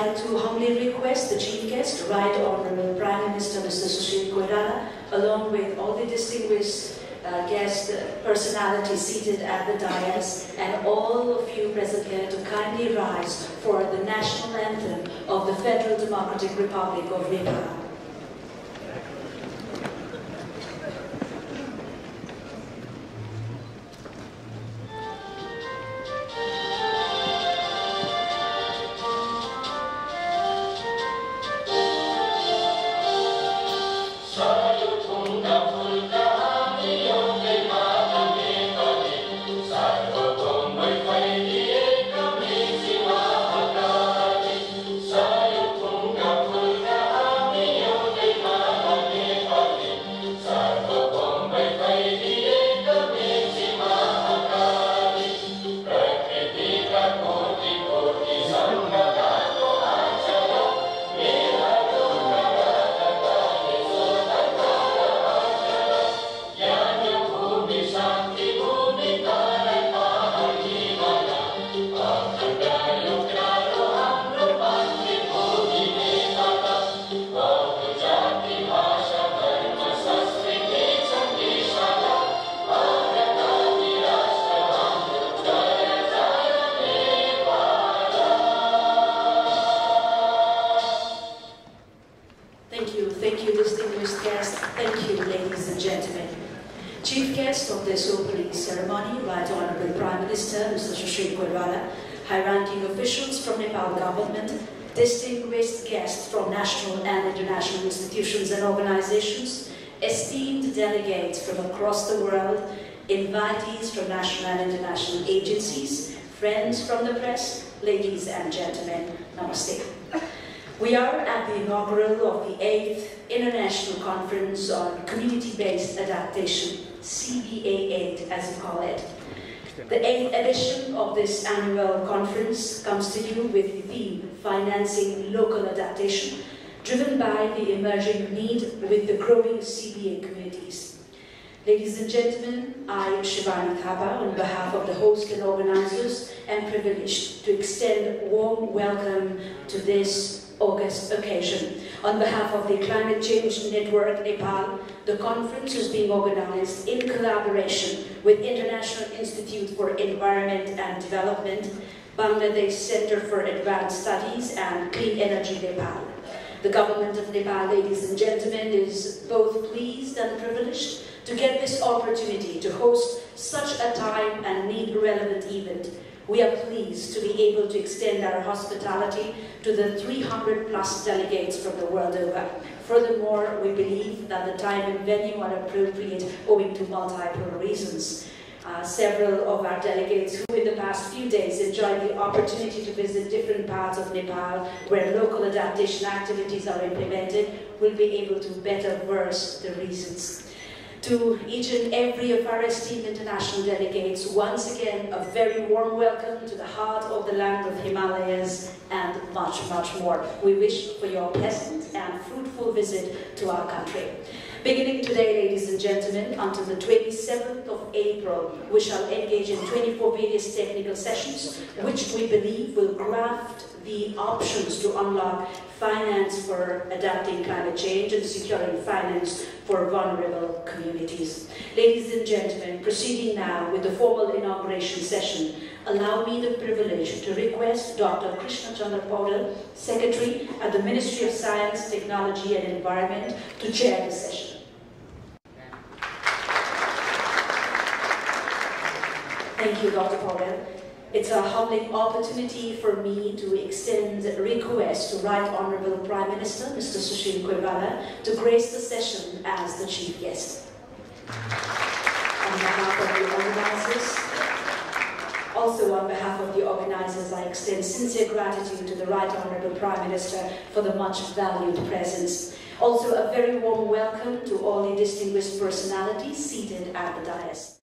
like to humbly request the Chief Guest, Right Honorable Prime Minister Mr. Sushil Koirala, along with all the distinguished uh, guest personalities seated at the dais, and all of you present here to kindly rise for the national anthem of the Federal Democratic Republic of Nepal. Thank you, thank you, distinguished guests. Thank you, ladies and gentlemen. Chief guest of this opening ceremony, Right Honorable Prime Minister Mr. Sushil Koirala, high-ranking officials from Nepal government, distinguished guests from national and international institutions and organizations, esteemed delegates from across the world, invitees from national and international agencies, friends from the press, ladies and gentlemen, namaste. We are at the inaugural of the 8th International Conference on Community-Based Adaptation, CBA 8 as we call it. The 8th edition of this annual conference comes to you with the theme Financing Local Adaptation, driven by the emerging need with the growing CBA communities. Ladies and gentlemen, I, Shivani Thapa, on behalf of the host and organizers, am privileged to extend a warm welcome to this August occasion. On behalf of the Climate Change Network Nepal, the conference is being organized in collaboration with International Institute for Environment and Development, Bangladesh Center for Advanced Studies, and Clean Energy Nepal. The government of Nepal, ladies and gentlemen, is both pleased and privileged to get this opportunity to host such a time and need-relevant event we are pleased to be able to extend our hospitality to the 300 plus delegates from the world over. Furthermore, we believe that the time and venue are appropriate owing to multiple reasons. Uh, several of our delegates who in the past few days enjoyed the opportunity to visit different parts of Nepal where local adaptation activities are implemented will be able to better verse the reasons to each and every of our esteemed international delegates, once again, a very warm welcome to the heart of the land of Himalayas and much, much more. We wish for your pleasant and fruitful visit to our country. Beginning today, ladies and gentlemen, until the 27th of April, we shall engage in 24 various technical sessions, which we believe will graft the options to unlock finance for adapting climate change and securing finance for vulnerable communities. Ladies and gentlemen, proceeding now with the formal inauguration session, allow me the privilege to request Dr. Krishna Chandra Secretary at the Ministry of Science, Technology and Environment, to chair the session. Thank you, Dr. Paudel. It's a humbling opportunity for me to extend a request to Right Honorable Prime Minister, Mr. Sushil Koirala, to grace the session as the chief guest. On behalf of the organizers, also on behalf of the organizers, I extend sincere gratitude to the Right Honorable Prime Minister for the much valued presence. Also a very warm welcome to all the distinguished personalities seated at the dais.